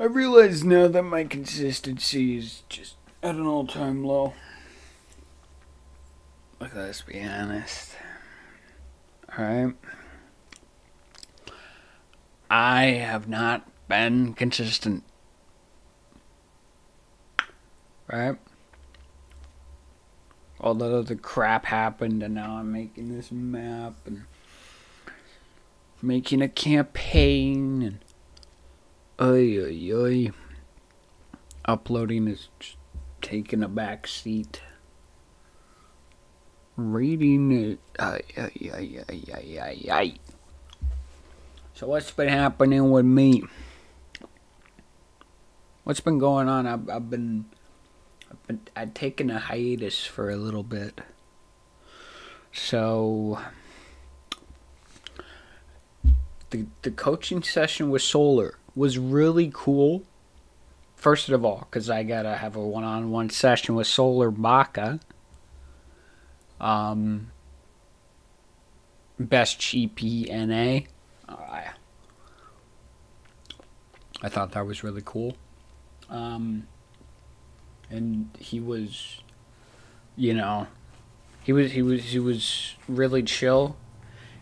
I realize now that my consistency is just at an all time low. Like, let's be honest. Alright? I have not been consistent. Right? All that other crap happened, and now I'm making this map and making a campaign and Oy, oy, oy. Uploading is taking a back seat. Reading it. Ay, ay, ay, ay, ay, ay, ay. So, what's been happening with me? What's been going on? I've, I've been. I've been. I've taken a hiatus for a little bit. So. The, the coaching session with Solar was really cool. First of all, because I gotta have a one-on-one session with Solarbacca. Um, best GPNA. I, I thought that was really cool. Um, and he was, you know, he was he was he was really chill.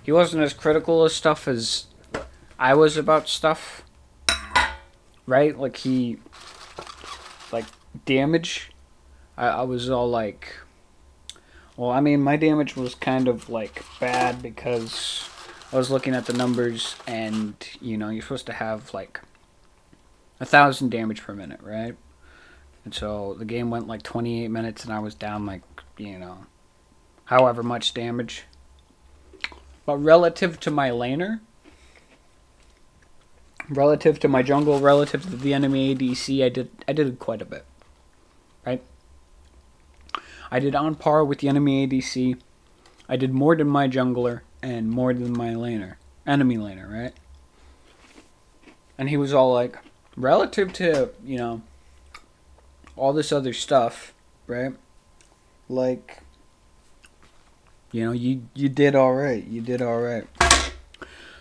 He wasn't as critical of stuff as I was about stuff right? Like he, like damage. I, I was all like, well, I mean, my damage was kind of like bad because I was looking at the numbers, and you know, you're supposed to have like a thousand damage per minute, right? And so the game went like 28 minutes, and I was down like you know, however much damage. But relative to my laner, relative to my jungle, relative to the enemy ADC, I did I did quite a bit. Right? I did on par with the enemy ADC. I did more than my jungler and more than my laner. Enemy laner, right? And he was all like, relative to, you know, all this other stuff, right? Like you know, you you did all right. You did all right.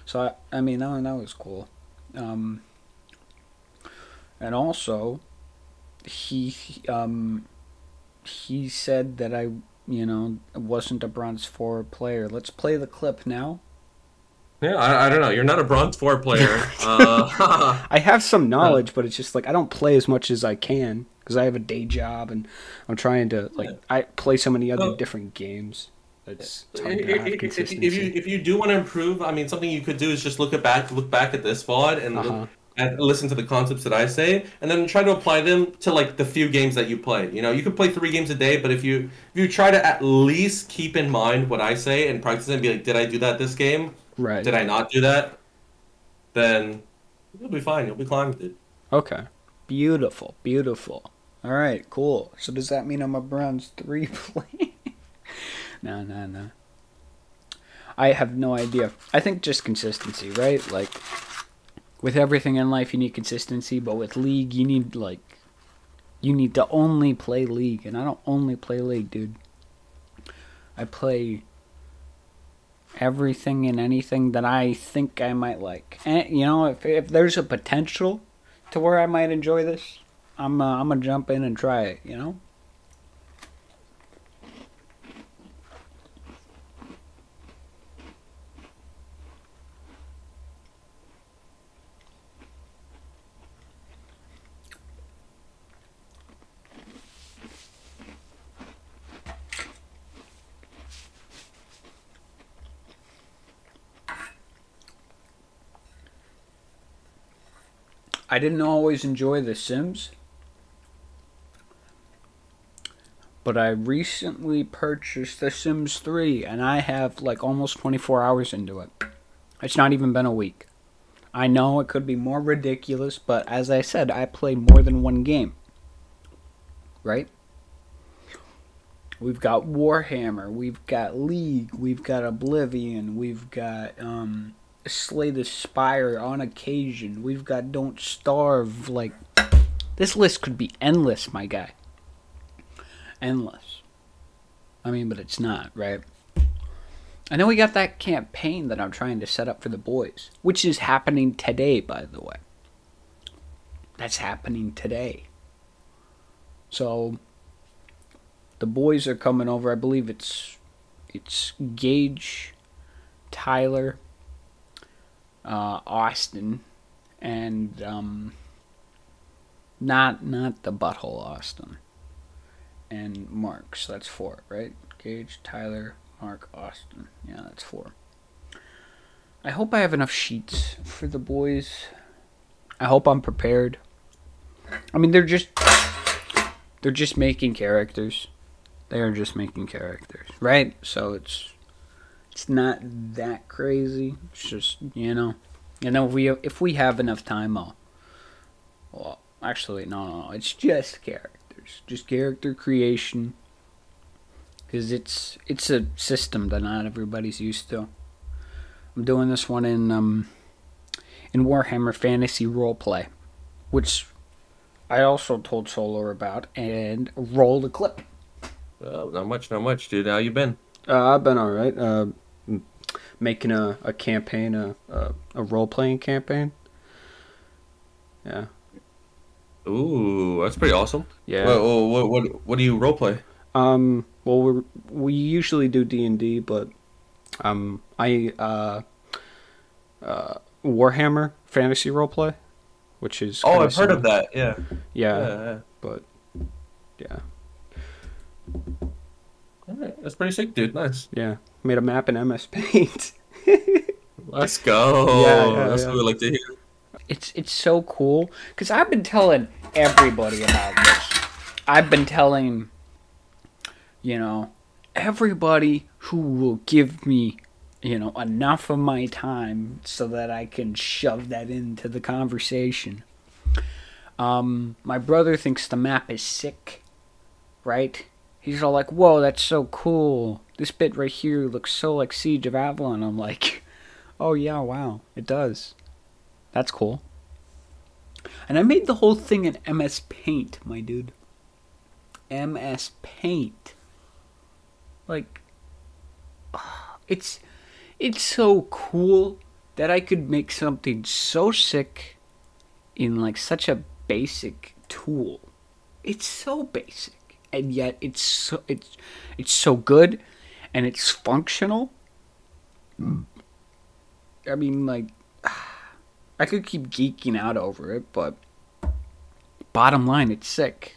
So I, I mean, that, that was cool. Um, and also, he um, he said that I, you know, wasn't a bronze four player. Let's play the clip now. Yeah, I, I don't know. You're not a bronze four player. uh, I have some knowledge, but it's just like I don't play as much as I can because I have a day job and I'm trying to like I play so many other different games. It's, to have if, consistency. if you if you do want to improve, I mean, something you could do is just look at back look back at this VOD and Uh-huh. look, and listen to the concepts that I say, and then try to apply them to like the few games that you play. You know, you could play three games a day, but if you if you try to at least keep in mind what I say and practice it and be like, did I do that this game? right. Did I not do that? Then you'll be fine. You'll be fine with it. Okay. Beautiful. Beautiful. All right. Cool. So does that mean I'm a bronze three player? No, no, no. I have no idea. I think just consistency, right? Like with everything in life, you need consistency, but with league, you need like you need to only play league, and I don't only play league, dude. I play everything and anything that I think I might like. And you know, if if there's a potential to where I might enjoy this, I'm uh, I'm gonna jump in and try it. You know. I didn't always enjoy The Sims, but I recently purchased The Sims 3 and I have like almost 24 hours into it. It's not even been a week. I know it could be more ridiculous, but as I said, I play more than one game. Right? We've got Warhammer, we've got League, we've got Oblivion, we've got um Slay the Spire on occasion. We've got Don't Starve. Like, this list could be endless, my guy. Endless. I mean, but it's not, right? I know we got that campaign that I'm trying to set up for the boys, which is happening today, by the way. that's happening today. So the boys are coming over. I believe it's it's Gage, Tyler, uh, Austin, and um, not not the butthole Austin, and Mark. So that's four, right? Gage, Tyler, Mark, Austin. Yeah, that's four. I hope I have enough sheets for the boys. I hope I'm prepared. I mean, they're just they're just making characters. They are just making characters, right? So it's it's not that crazy. It's just you know, you know, if we if we have enough time, I'll. Well, actually, no, no, no. It's just characters, just character creation. Because it's it's a system that not everybody's used to. I'm doing this one in um in Warhammer Fantasy Roleplay, which I also told Solar about and rolled a clip. Well, not much, not much, dude. How you been? Uh, I've been all right. Uh, m- making a, a campaign, a a, a role playing campaign. Yeah, Ooh, that's pretty awesome. yeah. What, what, what, what do you roleplay? Um. Well, we we usually do D and D, but um, I uh, uh, Warhammer fantasy role play, which is Oh, I've heard of that. Yeah. Yeah, Yeah. yeah. but yeah, All right. That's pretty sick, dude. Nice. yeah. Made a map in MS Paint. Let's go. Yeah, yeah, That's yeah. what we like to hear. it's it's so cool because I've been telling everybody about this. I've been telling, you know, everybody who will give me, you know, enough of my time so that I can shove that into the conversation. Um, my brother thinks the map is sick, right? He's all like, "Whoa, that's so cool! This bit right here looks so like Siege of Avalon." I'm like, "Oh yeah, wow, it does." That's cool. And I made the whole thing in MS Paint, my dude. MS Paint. Like it's it's so cool that I could make something so sick in like such a basic tool. It's so basic and yet it's so it's it's so good and it's functional. Hmm. I mean like I could keep geeking out over it, but bottom line, it's sick.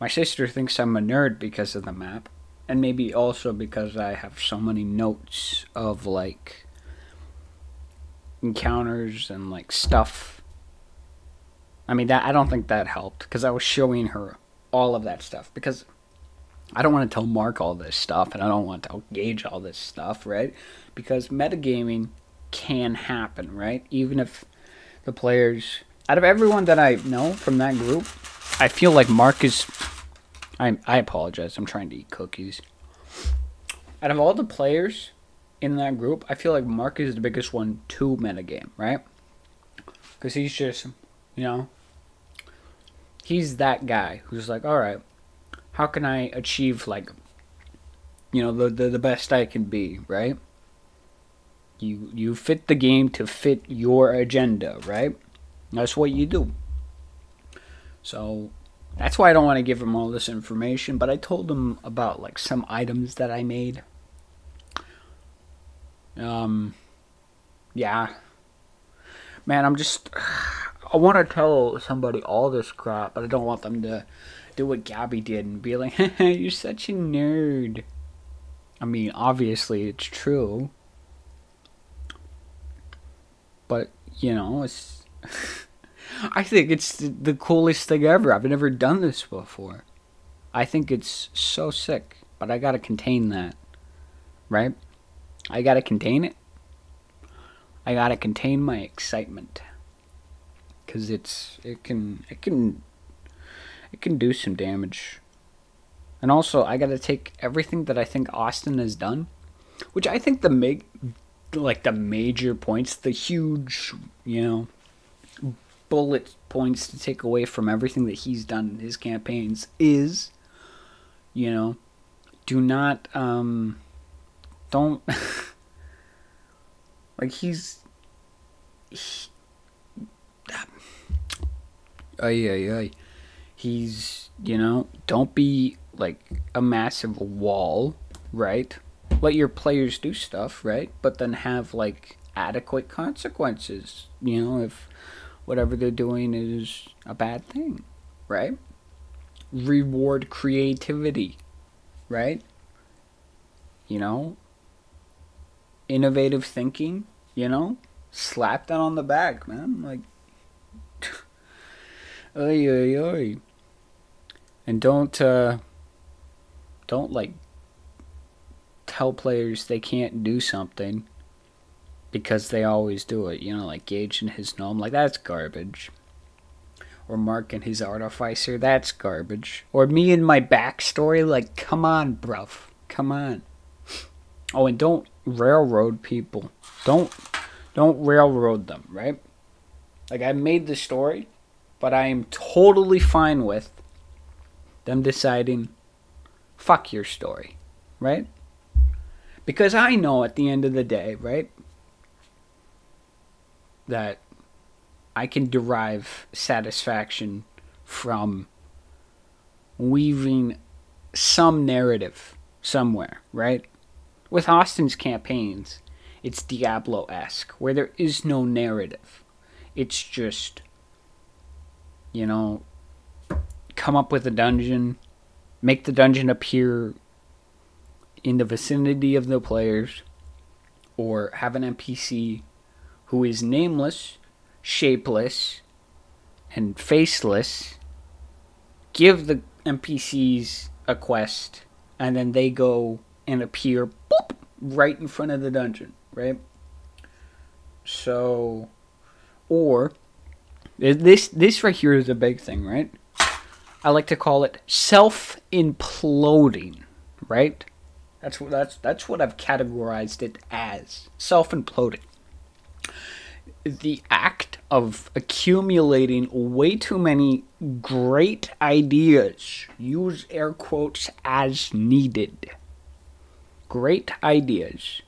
My sister thinks I'm a nerd because of the map, and maybe also because I have so many notes of like encounters and like stuff. I mean, that I don't think that helped because I was showing her all of that stuff because I don't want to tell Mark all this stuff and I don't want to Gage all this stuff, right? Because metagaming can happen, right? Even if the players, out of everyone that I know from that group, I feel like Mark is. I I apologize. I'm trying to eat cookies. Out of all the players in that group, I feel like Mark is the biggest one to metagame, right? Because he's just, you know, he's that guy who's like, all right, how can I achieve like, you know, the the, the best I can be, right? You you fit the game to fit your agenda, right? That's what you do. So that's why I don't want to give him all this information, but I told him about like some items that I made. Um yeah. Man, I'm just I want to tell somebody all this crap, but I don't want them to do what Gabby did and be like, "You're such a nerd." I mean, obviously it's true. But, you know, it's I think it's the, the coolest thing ever. I've never done this before. I think it's so sick, but I got to contain that. Right? I got to contain it. I got to contain my excitement cuz it's it can it can it can do some damage. And also, I got to take everything that I think Austin has done, which I think the make like the major points, the huge, you know, bullet points to take away from everything that he's done in his campaigns is, you know, do not, um, don't, like he's, he, ay ay ay. He's you know don't be like a massive wall, right? Let your players do stuff, right? But then have like adequate consequences. You know if whatever they're doing is a bad thing, right? Reward creativity, right? You know, innovative thinking, you know, slap that on the back, man. Like, And don't, uh, don't like tell players they can't do something because they always do it. You know, like Gage and his gnome, like that's garbage. Or Mark and his artificer, that's garbage. Or me and my backstory, like, come on, bruv. Come on. Oh, and don't railroad people. Don't don't railroad them, right? Like I made the story, but I am totally fine with them deciding fuck your story, right? Because I know at the end of the day, right, that I can derive satisfaction from weaving some narrative somewhere, right? With Austin's campaigns, it's Diablo esque, where there is no narrative. It's just, you know, come up with a dungeon, make the dungeon appear in the vicinity of the players, or have an NPC who is nameless, shapeless, and faceless. Give the NPCs a quest, and then they go and appear boop, right in front of the dungeon, right? So, or this this right here is a big thing, right? I like to call it self imploding, right? That's what that's that's what I've categorized it as self imploding. The act of accumulating way too many great ideas, use air quotes as needed. Great ideas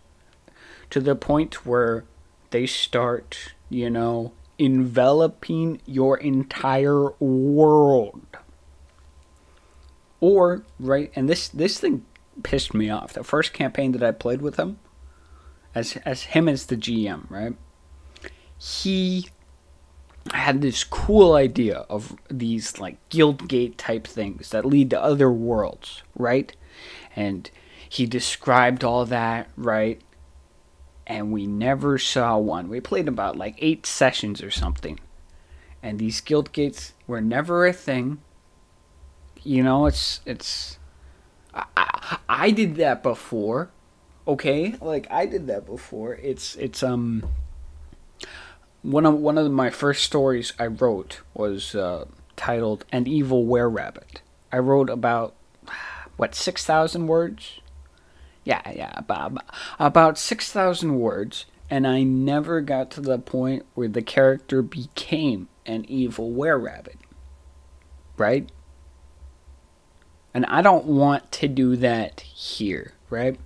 to the point where they start, you know, enveloping your entire world. Or, right, and this this thing pissed me off. The first campaign that I played with him, as as him as the GM, right? He had this cool idea of these like Guildgate type things that lead to other worlds, right? And he described all that, right? And we never saw one. We played about like eight sessions or something. And these guild gates were never a thing. You know, it's it's I, I, I did that before. Okay? Like I did that before. It's it's um one of one of my first stories I wrote was uh, titled "An Evil Were Rabbit." I wrote about what six thousand words. Yeah, yeah, about about six thousand words, and I never got to the point where the character became an evil were rabbit. Right. And I don't want to do that here, right?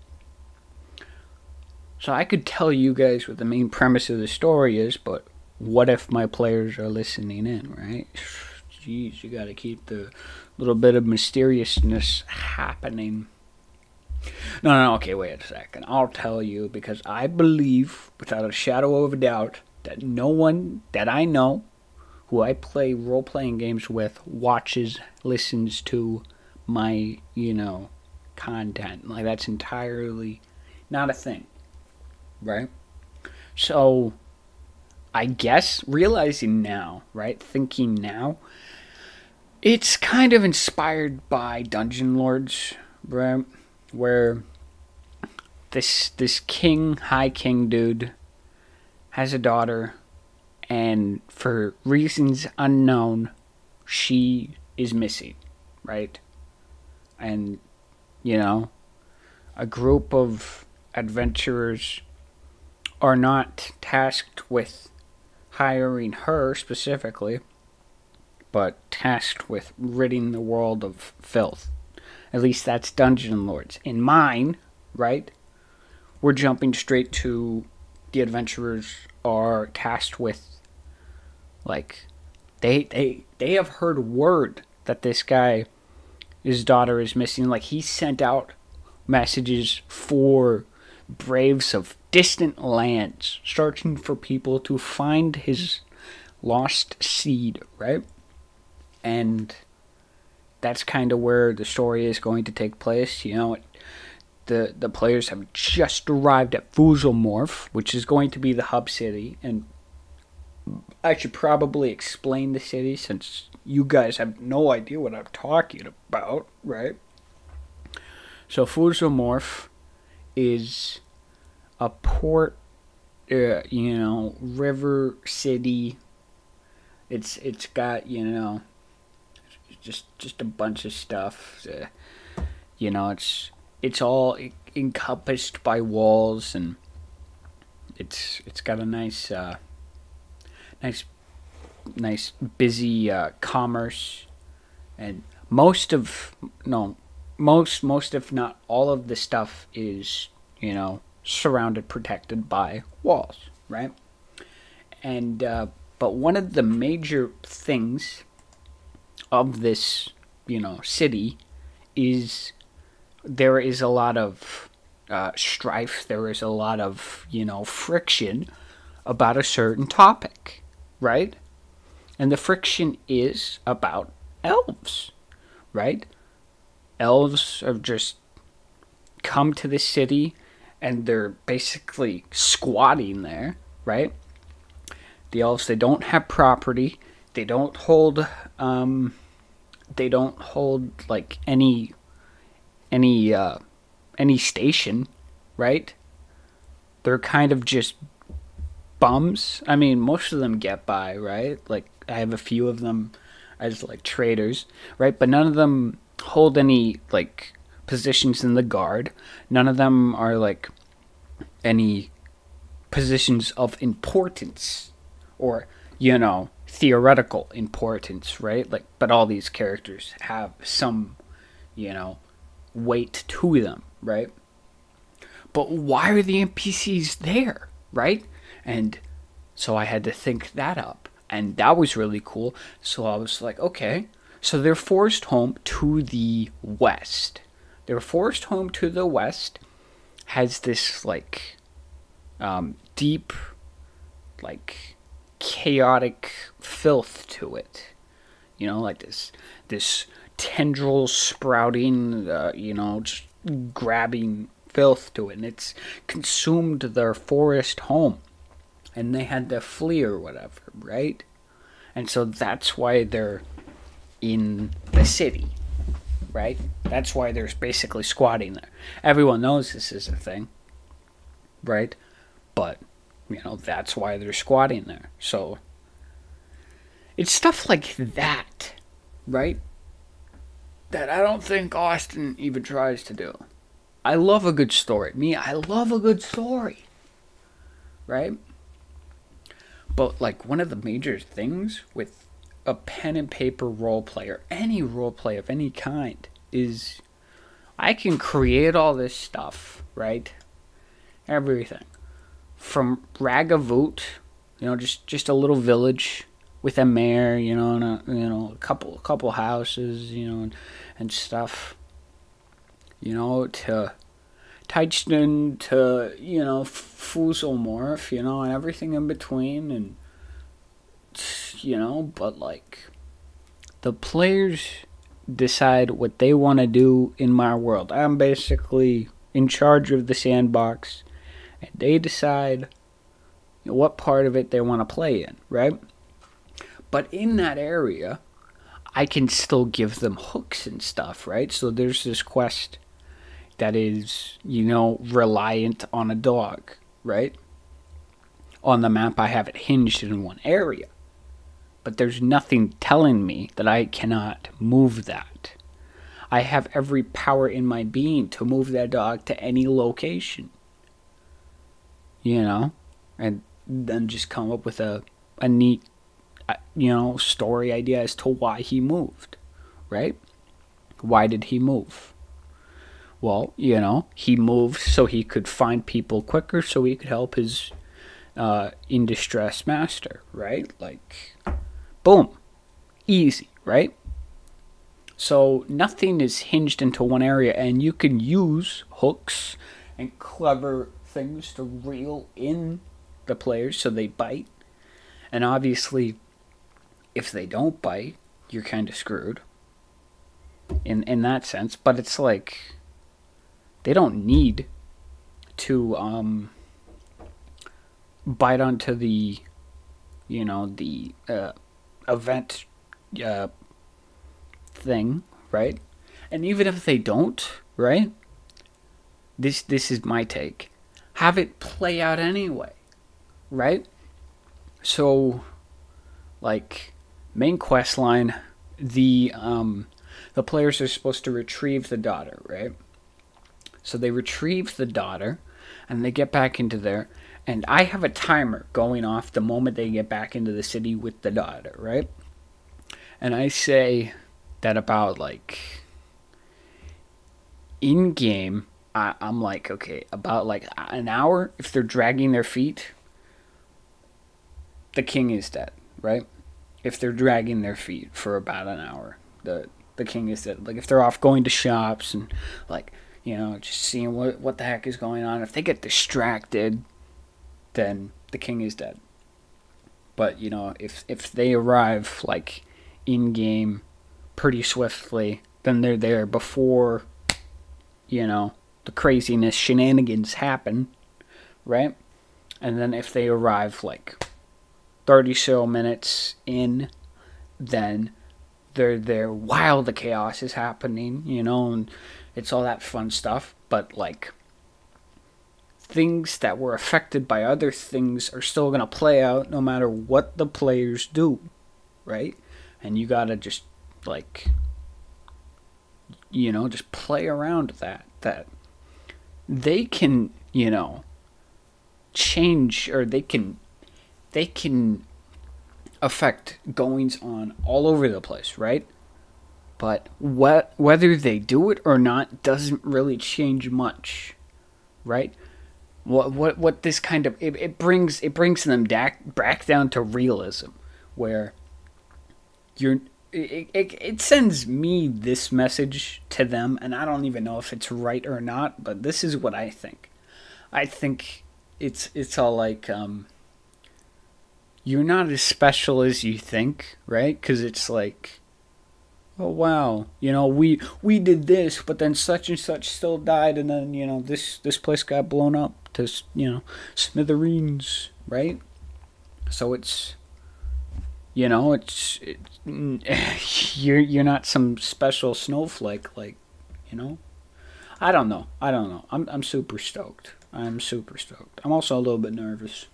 So I could tell you guys what the main premise of the story is, but what if my players are listening in, right? Jeez, you got to keep the little bit of mysteriousness happening. No, no, okay, wait a second. I'll tell you because I believe, without a shadow of a doubt, that no one that I know who I play role playing games with watches, listens to my, you know, content. Like, that's entirely not a thing right? So, I guess realizing now, right? Thinking now, it's kind of inspired by Dungeon Lords, right? Where this this king, high king dude, has a daughter, and for reasons unknown, she is missing, right? And you know, a group of adventurers are not tasked with hiring her specifically, but tasked with ridding the world of filth. At least that's Dungeon Lords. In mine, right? We're jumping straight to the adventurers are tasked with like they they they have heard word that this guy his daughter is missing like he sent out messages for braves of distant lands searching for people to find his lost seed right and that's kind of where the story is going to take place you know the the players have just arrived at Fuzilmorph, which is going to be the hub city, and I should probably explain the city since you guys have no idea what I'm talking about, right? So Fuzilmorph is a port, uh, you know, river city. It's it's got you know, just just a bunch of stuff. Uh, you know, it's it's all encompassed by walls and it's it's got a nice uh, nice nice busy uh, commerce and most of no most most if not all of the stuff is you know surrounded protected by walls right and uh, but one of the major things of this you know city is there is a lot of uh, strife, there is a lot of, you know, friction about a certain topic, right? And the friction is about elves, right? Elves have just come to the city and they're basically squatting there, right? The elves, they don't have property, they don't hold, um, they don't hold like any any uh, any station, right? They're kind of just bums. I mean, most of them get by, right? Like I have a few of them as like traders, right? But none of them hold any like positions in the guard. None of them are like any positions of importance or you know theoretical importance, right? Like but all these characters have some you know weight to them, right? But why are the NPCs there, right? And so I had to think that up. And that was really cool. So I was like, okay, so they're forced home to the west. Their forced home to the west has this like um, deep, like chaotic filth to it. You know, like this this tendrils sprouting, uh, you know, just grabbing filth to it. And it's consumed their forest home. And they had to flee or whatever, right? And so that's why they're in the city, right? That's why they're basically squatting there. Everyone knows this is a thing, right? But, you know, that's why they're squatting there. So, it's stuff like that, right? that I don't think Austin even tries to do. I love a good story. Me, I love a good story. Right? But like one of the major things with a pen and paper role player, any role play of any kind, is I can create all this stuff, right? Everything. From Ragavut, you know, just just a little village with a mayor, you know, and a, you know, a couple couple houses, you know, and and stuff. You know, to Teichton to, you know, Fuzilmorph, you know, and everything in between and you know, but like the players decide what they want to do in my world. I'm basically in charge of the sandbox and they decide what part of it they want to play in, right? But in that area, I can still give them hooks and stuff, right? So there's this quest that is, you know, reliant on a dog, right? On the map, I have it hinged in one area. But there's nothing telling me that I cannot move that. I have every power in my being to move that dog to any location. You know? And then just come up with a, a neat you know, story idea as to why he moved, right? Why did he move? Well, you know, he moved so he could find people quicker, so he could help his uh, in distress master, right? Like, boom, easy, right? So nothing is hinged into one area, and you can use hooks and clever things to reel in the players so they bite. And obviously, if they don't bite, you're kind of screwed in in that sense. But it's like they don't need to um, bite onto the, you know, the uh, event uh, thing, right? And even if they don't, right? This this is my take. Have it play out anyway, right? So, like main quest line, the um, the players are supposed to retrieve the daughter, right? So they retrieve the daughter, and they get back into there. And I have a timer going off the moment they get back into the city with the daughter, right? And I say that about like in game, I, I'm like, okay, about like an hour, if they're dragging their feet, the king is dead, right? If they're dragging their feet for about an hour, the the king is dead. Like if they're off going to shops and like you know just seeing what what the heck is going on. If they get distracted, then the king is dead. But you know if if they arrive like in game pretty swiftly, then they're there before you know the craziness shenanigans happen, right? And then if they arrive like 30 so minutes in, then they're there while the chaos is happening, you know, and it's all that fun stuff. But like things that were affected by other things are still going to play out no matter what the players do, right? And you got to just like you know, just play around that that they can, you know, change or they can they can affect goings on all over the place, right? But what whether they do it or not doesn't really change much, right? What what what this kind of it, it brings it brings them back back down to realism, where you're it, it, sends me this message to them, and I don't even know if it's right or not, but this is what I think. I think it's it's all like um, you're not as special as you think, right? Because it's like, oh wow, you know we we did this, but then such and such still died, and then you know this this place got blown up to you know smithereens, right? So it's you know it's, you're you're not some special snowflake like you know? I don't know. I don't know. I'm i'm super stoked. I'm super stoked. I'm also a little bit nervous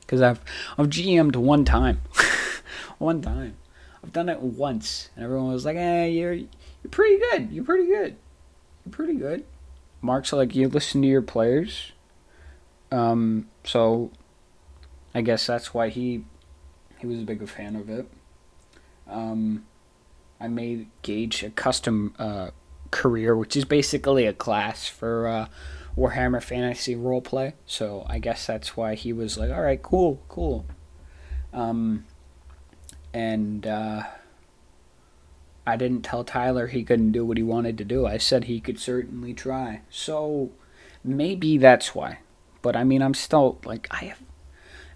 because i've i've gm'd one time. One time. I've done it once and everyone was like eh you're you're pretty good. You're pretty good. You're pretty good. Mark's like you listen to your players. Um so i guess that's why he he was a big fan of it. Um, I made Gage a custom uh, career, which is basically a class for uh, Warhammer Fantasy Roleplay. So I guess that's why he was like, "All right, cool, cool." Um, and uh, I didn't tell Tyler he couldn't do what he wanted to do. I said he could certainly try. So maybe that's why. But I mean, I'm still like I have,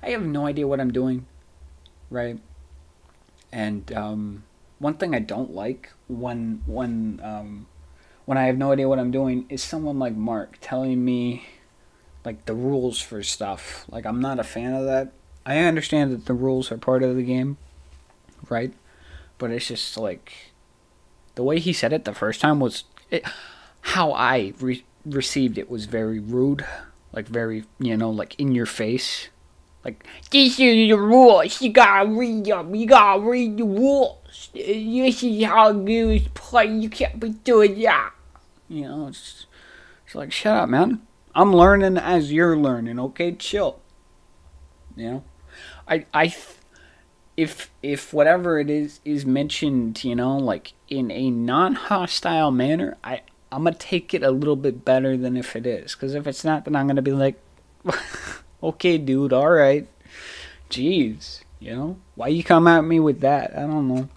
I have no idea what I'm doing right? And um, one thing I don't like when when um, when I have no idea what I'm doing is someone like Mark telling me like the rules for stuff. Like I'm not a fan of that. I understand that the rules are part of the game, right? But it's just like the way he said it the first time was it, how I re- received it was very rude, like very you know like in your face like, this is the rules. You gotta read them. You gotta read the rules. This is how you play. You can't be doing that. You know, it's, it's like, shut up, man. I'm learning as you're learning. Okay, chill. You know, I I if if whatever it is is mentioned, you know, like in a non-hostile manner, I I'm gonna take it a little bit better than if it is. Because if it's not, then I'm gonna be like. Okay, dude, all right. Jeez. You know? Why you come at me with that? I don't know.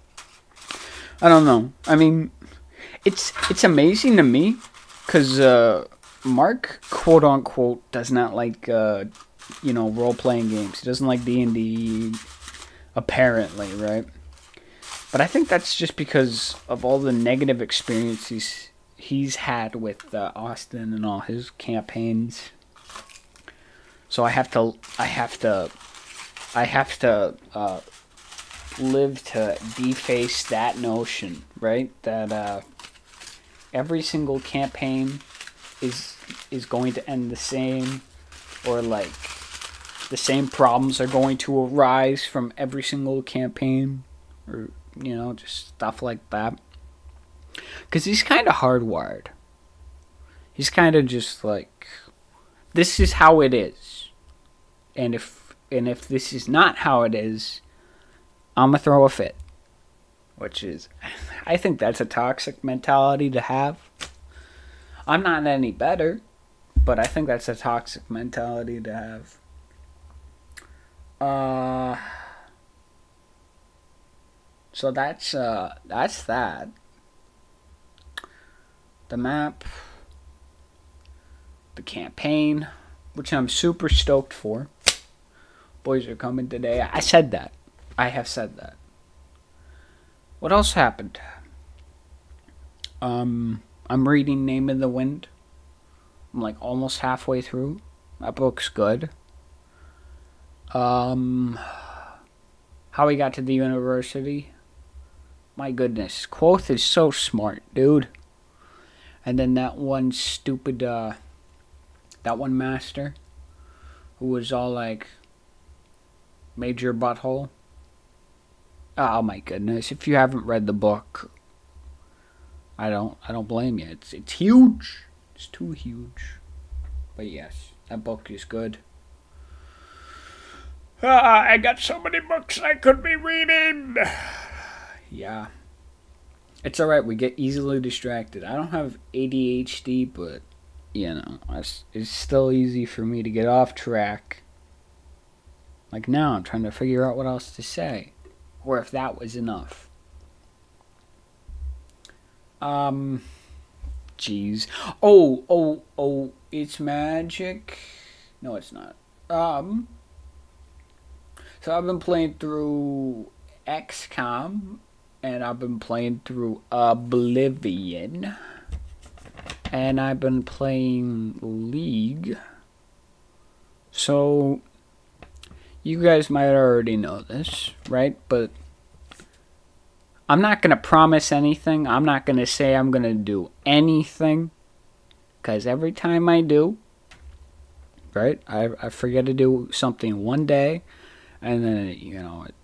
I don't know. I mean, it's it's amazing to me cuz uh Mark quote unquote does not like uh you know, role playing games. He doesn't like D&D apparently, right? But I think that's just because of all the negative experiences he's had with uh, Austin and all his campaigns. So I have to, I have to, I have to uh, live to deface that notion, right? That uh, every single campaign is is going to end the same, or like the same problems are going to arise from every single campaign, or you know, just stuff like that. Because he's kind of hardwired. He's kind of just like, this is how it is, and if and if this is not how it is, I'm gonna throw a fit. Which is, I think that's a toxic mentality to have. I'm not any better, but I think that's a toxic mentality to have. Uh, so that's uh that's that. The map, the campaign, which I'm super stoked for. Boys are coming today. I said that. I have said that. What else happened? Um, I'm reading Name in the Wind. I'm like almost halfway through. That book's good. Um, how he got to the university. My goodness, Kvothe is so smart, dude. And then that one stupid, uh, that one master, who was all like, major butthole. Oh my goodness! If you haven't read the book, I don't, I don't blame you. It's, it's huge. It's too huge. But yes, that book is good. Ah, I got so many books I could be reading. Yeah. It's alright, we get easily distracted. I don't have ADHD, but, you know, it's, it's still easy for me to get off track. Like now, I'm trying to figure out what else to say. Or if that was enough. Um, jeez. Oh, oh, oh, it's magic. No, it's not. Um, so I've been playing through XCOM and I've been playing through Oblivion. And I've been playing League. So, you guys might already know this, right? But I'm not going to promise anything. I'm not going to say I'm going to do anything. Because every time I do, right, I, I forget to do something one day. And then, you know, it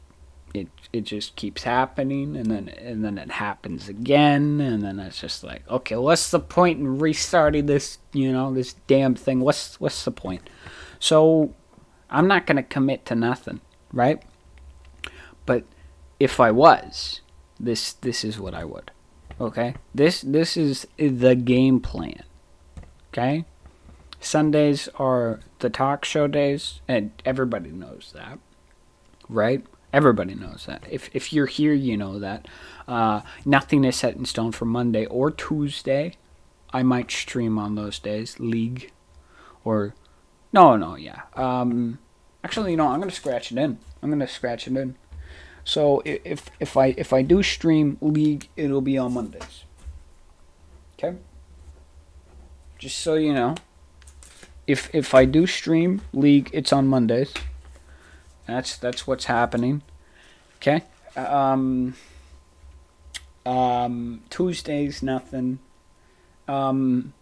it it just keeps happening and then and then it happens again and then it's just like okay what's the point in restarting this you know this damn thing what's what's the point so i'm not going to commit to nothing right but if i was this this is what i would okay this this is the game plan okay sundays are the talk show days and everybody knows that right Everybody knows that. If if you're here, you know that. Uh, nothing is set in stone for Monday or Tuesday. I might stream on those days, League, or no, no, yeah. Um, actually, you know, I'm gonna scratch it in. I'm gonna scratch it in. So if if I if I do stream League, it'll be on Mondays. Okay. Just so you know, if if I do stream League, it's on Mondays. That's that's what's happening. Okay. Um. Um. Tuesdays nothing. Um.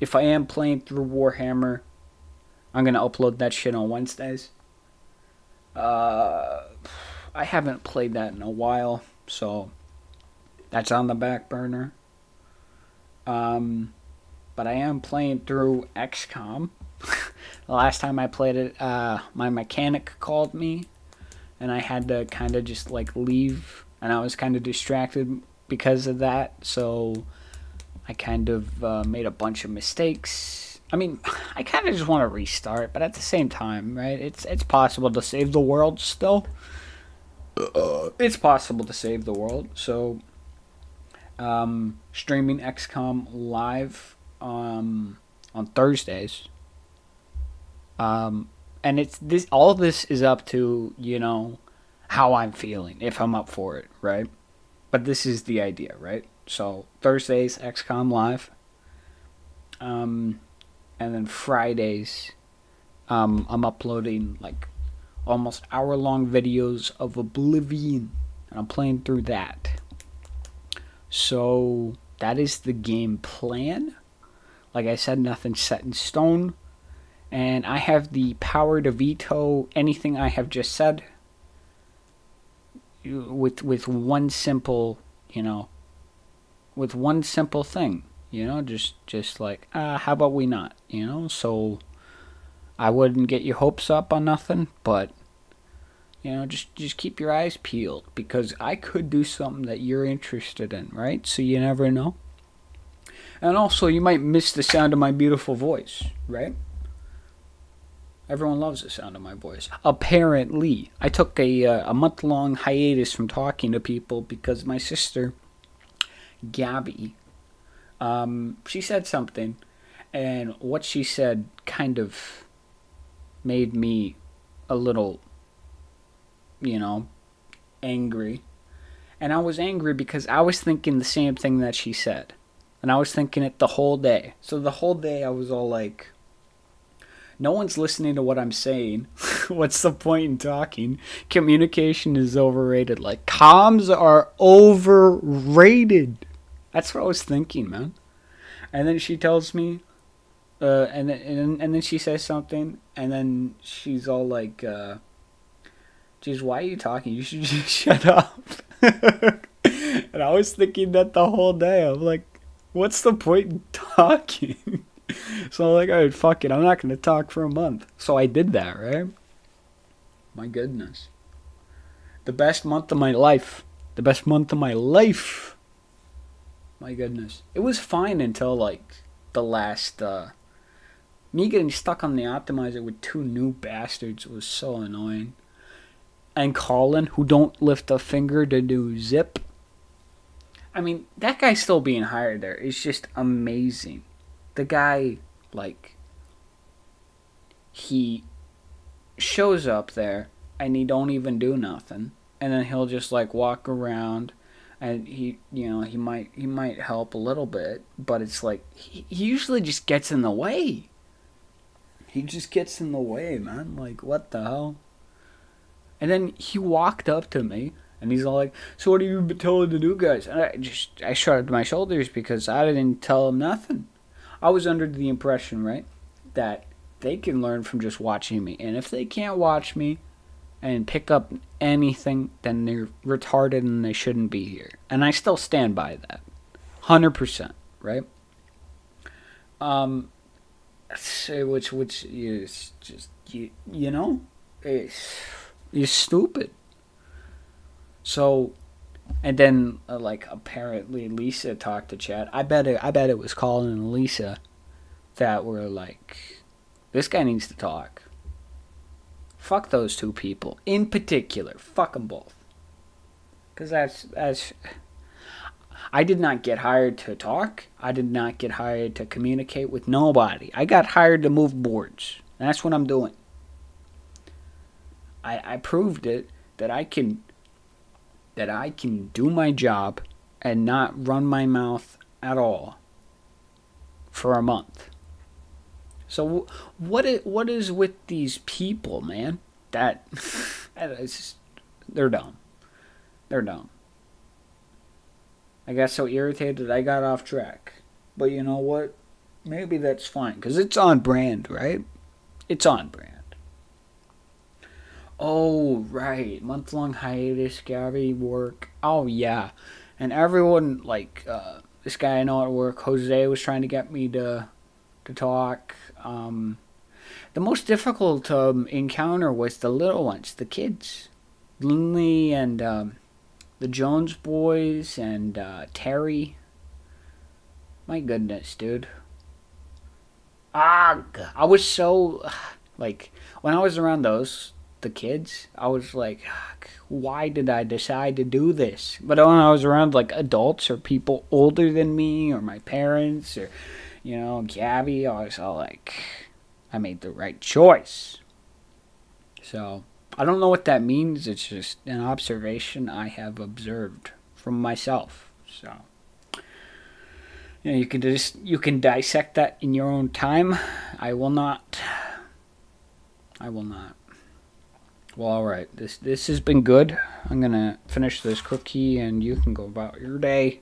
If I am playing through Warhammer, I'm gonna upload that shit on Wednesdays. Uh, I haven't played that in a while, so that's on the back burner. Um, but I am playing through XCOM. the last time I played it, uh, my mechanic called me, and I had to kind of just like leave, and I was kind of distracted because of that. So I kind of uh, made a bunch of mistakes. I mean, I kind of just want to restart, but at the same time, right? It's it's possible to save the world still. it's possible to save the world. So, um, streaming XCOM live um, on Thursdays. Um, and it's this. All this is up to you know how I'm feeling if I'm up for it, right? But this is the idea, right? So Thursdays XCOM live. Um, and then Fridays, um, I'm uploading like almost hour long videos of Oblivion, and I'm playing through that. So that is the game plan. Like I said, nothing's set in stone, and I have the power to veto anything I have just said. With with one simple, you know, with one simple thing you know just just like ah how about we not? You know so i wouldn't get your hopes up on nothing but you know just just keep your eyes peeled because i could do something that you're interested in right? So you never know. And also you might miss the sound of my beautiful voice right? Everyone loves the sound of my voice. Apparently i took a, uh, a month long hiatus from talking to people because my sister gabby um, she said something, and what she said kind of made me a little, you know, angry. And I was angry because I was thinking the same thing that she said. And I was thinking it the whole day. So the whole day I was all like, no one's listening to what I'm saying. What's the point in talking? Communication is overrated. Like, comms are overrated. That's what I was thinking, man. And then she tells me, uh, and then and, and then she says something, and then she's all like, uh, "Geez, why are you talking? You should just shut up." and I was thinking that the whole day. I'm like, "What's the point in talking?" so I'm like, "Alright, fuck it. I'm not gonna talk for a month." So I did that, right? My goodness, the best month of my life. The best month of my life. My goodness. It was fine until like the last uh me getting stuck on the optimizer with two new bastards was so annoying. And Colin, who don't lift a finger to do zip. I mean, that guy still being hired there is just amazing. The guy, like, he shows up there and he don't even do nothing. And then he'll just, like, walk around and he you know he might he might help a little bit but it's like he, he usually just gets in the way. He just gets in the way man. Like what the hell? And then he walked up to me and he's all like so what have you been telling the new guys? And i just i shrugged my shoulders because i didn't tell him nothing. I was under the impression right that they can learn from just watching me. And if they can't watch me and pick up anything, then they're retarded and they shouldn't be here. And I still stand by that. 100%, right? Um, which, which is just, you, you know, it's, you're stupid. So, and then, uh, like, apparently Lisa talked to Chad. I bet it, I bet it was Colin and Lisa that were like, this guy needs to talk Fuck those two people in particular. Fuck them both. Because that's that's. I did not get hired to talk. I did not get hired to communicate with nobody. I got hired to move boards. That's what I'm doing. I I proved it that I can that I can do my job and not run my mouth at all for a month. So what is, what is with these people, man? That just, they're dumb. They're dumb. I got so irritated I got off track. But you know what? Maybe that's fine cuz it's on brand, right? It's on brand. Oh, right. Month long hiatus, Gary work. Oh, yeah. And everyone, like, uh, this guy I know at work, Jose, was trying to get me to to talk. Um, the most difficult um, encounter was the little ones, the kids. Lindley and um, the Jones boys and uh, Terry. My goodness, dude. ah, I was so like when I was around those the kids, I was like, why did I decide to do this? But when I was around like adults or people older than me or my parents or you know Gabby, I was all like, I made the right choice. So I don't know what that means. It's just an observation I have observed from myself. So you know, you can just you can dissect that in your own time. I will not. I will not. Well, all right. This this has been good. I'm gonna finish this cookie, and you can go about your day.